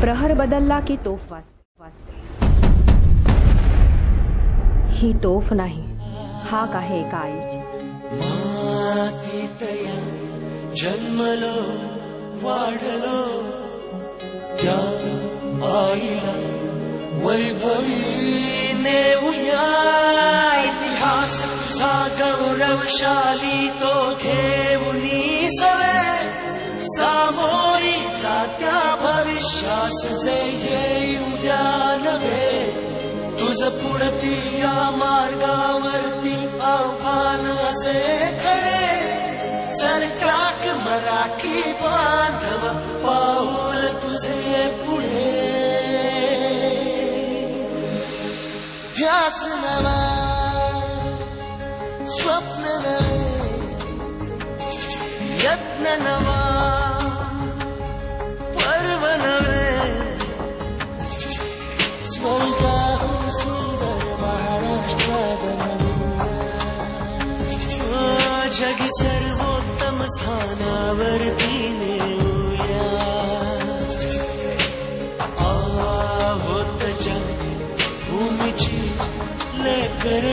प्रहर बदलला की तोफ वाजते ही तोफ नाही हाक आहे एका आईची जन्मलो, वाढलो। त्या आईला वैभवी इतिहास तुझा गौरवशाली तो घेऊनी सवे भविष्यास जे येई उद्या नव्हे तुझ पुढती या मार्गावरती आव्हान असे खरे। सरकाक मराठी बांधव, पाऊल तुझे पुढे। ध्यास नवा, स्वप्न नवे, यत्न नवा। जगी सर्वोत्तम स्थानावरती नेऊया आहोत जग भूमीची लेकर